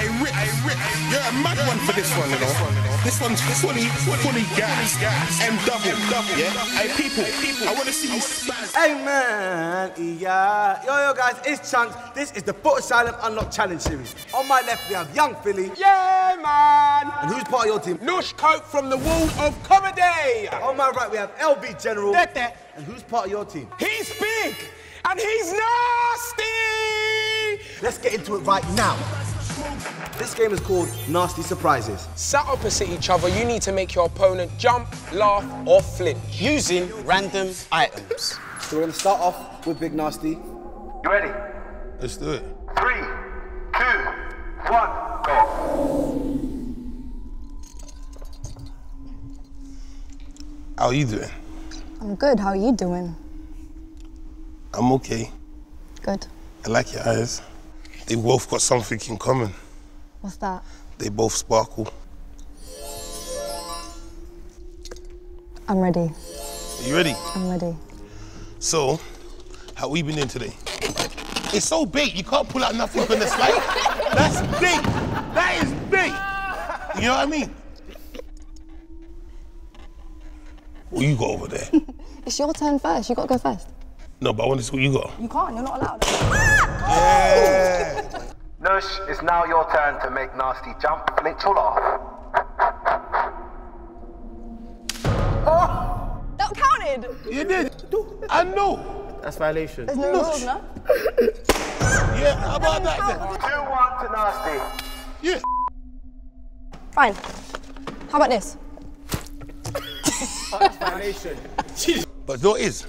I rip, I rip. You're a mad one for this one, you know. This one's fully, fully gas and double, double. Yeah. Hey people, I want to see you spaz. Hey man, yeah. Yo, yo guys, it's Chunkz. This is the Footasylum Unlocked Challenge Series. On my left, we have Yung Filly. Yeah, man! And who's part of your team? Nush Cope from the Wall of Comedy! On my right, we have LV General. That, that. And who's part of your team? He's big! And he's nasty! Let's get into it right now. This game is called Nasty Surprises. Sat opposite each other, you need to make your opponent jump, laugh, or flinch. Using random items. So we're gonna start off with Big Narstie. You ready? Let's do it. Three, two, one, go. How are you doing? I'm good. How are you doing? I'm okay. Good. I like your eyes. They both got something in common. What's that? They both sparkle. I'm ready. Are you ready? I'm ready. So, how we been doing today? It's so big, you can't pull out nothing from the slide. That's big. That is big. You know what I mean? Well, you go over there. It's your turn first. You got to go first. No, but I want to see what you got. You can't. You're not allowed. Yeah. Nush, it's now your turn to make Narstie jump, flinch, or laugh. Oh! That counted. You did. I know. That's violation. There's no rules, no? Yeah, how about that then? 2 1 to Narstie. Yeah. Fine. How about this? Violation. But you know it is?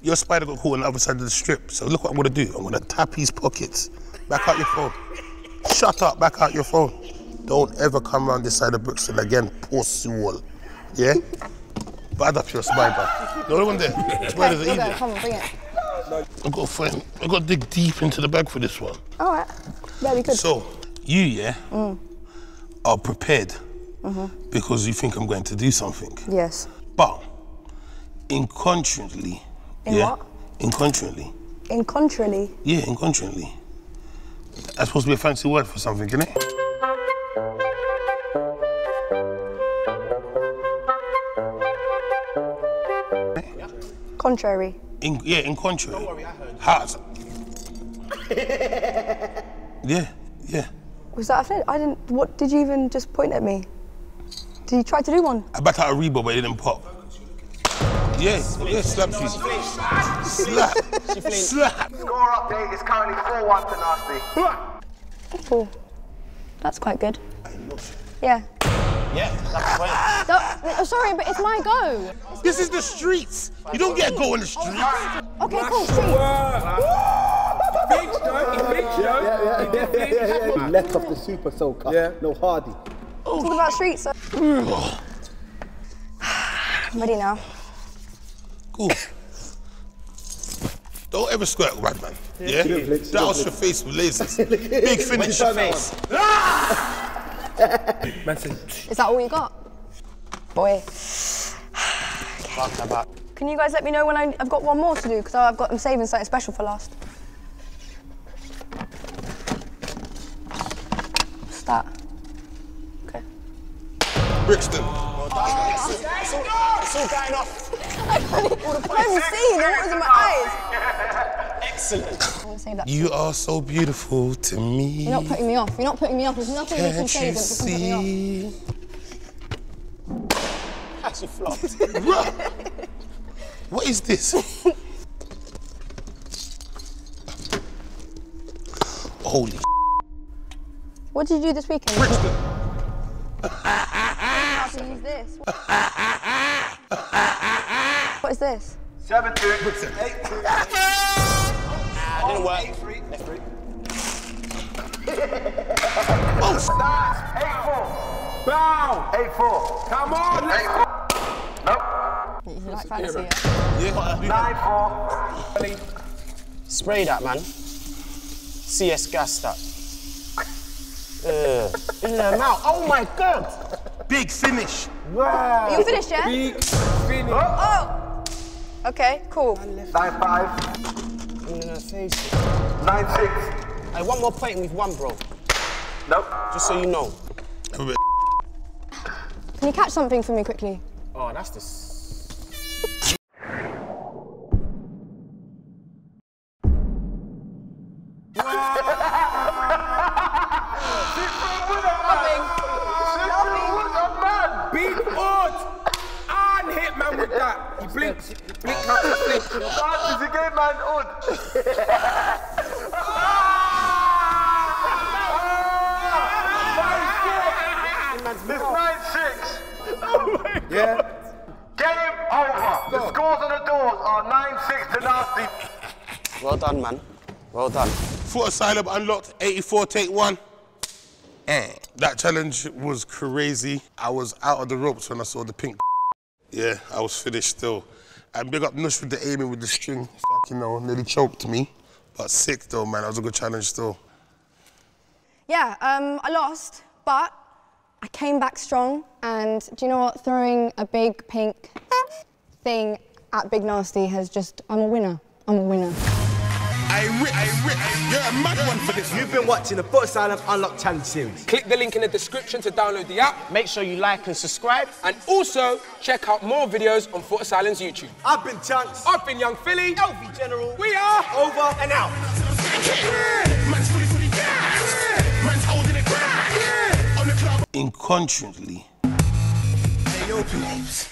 Your spider got caught on the other side of the strip. So look what I'm gonna do. I'm gonna tap his pockets. Back out your phone. Shut up, back out your phone. Don't ever come around this side of Brixton again, pussy wall. Yeah? Bad up your spider. The other one there. Are Go, go. easy. Come on, bring it. I've gotta find, I've gotta dig deep into the bag for this one. All right. Yeah, we could. So, you, yeah, are prepared Mhm. because you think I'm going to do something. Yes. But, incontinently, In yeah, what? incontinently, In contrary. yeah, incontinently. That's supposed to be a fancy word for something, isn't it? Contrary. In, yeah, in contrary. Don't worry, I heard. Heart. yeah, yeah. Was that a flint? I didn't. What did you even just point at me? Did you try to do one? I backed out a Rebo, but it didn't pop. Yeah, yeah, slap you. Slap. Slap. Score update is currently 4 1 to Narstie. Oh, that's quite good. Yeah. Yeah, that's fine. No, oh, sorry, but it's my go. This is the streets. You don't get a go in the oh, streets. Okay, cool. Street. Left off the Super Soul Cup. Yeah. No Hardy. Talking about streets. So. I'm ready now. Cool. Don't ever squirt, right, man. Yeah? Douse your face with lasers. Big finish. Face. Is that all you got? Boy. Can you guys let me know when I, I've got one more to do? Because I've got I'm saving something special for last. What's that? Okay. Brixton. It's all going off. I can't even see. The water's in my eyes. Excellent. I want to save that. You are so beautiful to me. You're not putting me off. You're not putting me off. There's nothing you can say you that can put me off. see? Actually flopped. Bruh. What is this? Holy What did you do this weekend? Brixton. How to use this? What is this? 7 2. 8 2. Didn't work. Left three. Oh, s- Nice. 8 4. Bow! 8 4. Come on! 8 4. Nope. You like fantasy, yeah? yeah. 9 4. Spray that, man. CS gas that. Ugh. In the mouth. Oh my god. Big finish. Are you finished, yeah? Big finish. Oh! Okay, cool. 9 5. In the face. 9 6. Hey, one more point and we've won, bro. Nope. Just so you know. Can you catch something for me quickly? Oh, that's the. s- that. He blinked. He blinked out his blink. Fast as a game, man. Odd. It's 9-6. Yeah. Game over. The scores on the doors are 9-6 to Narstie. Well done, man. Well done. Footasylum unlocked, 84 take one. Eh, That challenge was crazy. I was out of the ropes when I saw the pink. Yeah, I was finished still. And big up Nush with the aiming with the string. Fucking hell, nearly choked me. But sick though, man. That was a good challenge still. Yeah, um, I lost, but I came back strong. And do you know what? Throwing a big pink thing at Big Narstie has just, I'm a winner. I'm a winner. I rip, I rip. You're a mad one for this. You've been watching the Footasylum Unlocked Challenge series. Click the link in the description to download the app. Make sure you like and subscribe. And also, check out more videos on Footasylum's YouTube. I've been Chunkz. I've been Yung Filly. LV General. We are Over and out. Inconsciently. Hey, yo, peeps.